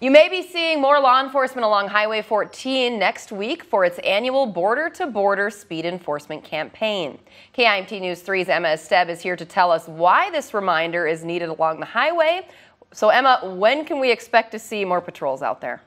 You may be seeing more law enforcement along Highway 14 next week for its annual Border to Border Speed Enforcement Campaign. KIMT News 3's Emma Esteb is here to tell us why this reminder is needed along the highway. So, Emma, when can we expect to see more patrols out there?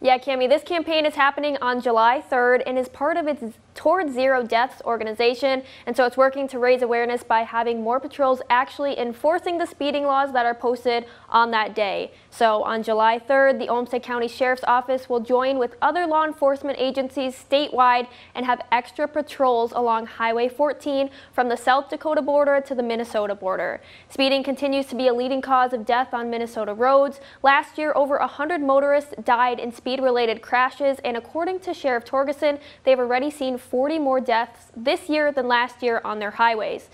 Yeah, Cami, this campaign is happening on July 3rd and is part of its Towards Zero Deaths organization. And so it's working to raise awareness by having more patrols actually enforcing the speeding laws that are posted on that day. So on July 3rd, the Olmsted County Sheriff's Office will join with other law enforcement agencies statewide and have extra patrols along Highway 14 from the South Dakota border to the Minnesota border. Speeding continues to be a leading cause of death on Minnesota roads. Last year, over 100 motorists died in speed-related crashes, and according to Sheriff Torgerson, they've already seen 40 more deaths this year than last year on their highways.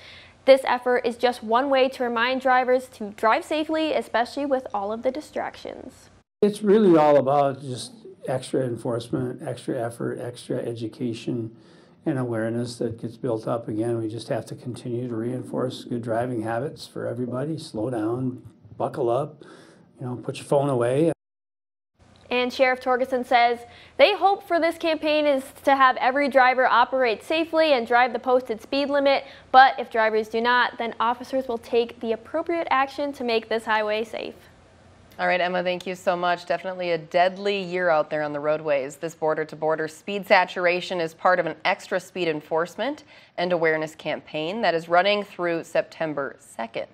This effort is just one way to remind drivers to drive safely, especially with all of the distractions. It's really all about just extra enforcement, extra effort, extra education and awareness that gets built up. Again, we just have to continue to reinforce good driving habits for everybody. Slow down, buckle up, you know, put your phone away. And Sheriff Torgerson says they hope for this campaign is to have every driver operate safely and drive the posted speed limit. But if drivers do not, then officers will take the appropriate action to make this highway safe. All right, Emma, thank you so much. Definitely a deadly year out there on the roadways. This border to border speed saturation is part of an extra speed enforcement and awareness campaign that is running through September 2nd.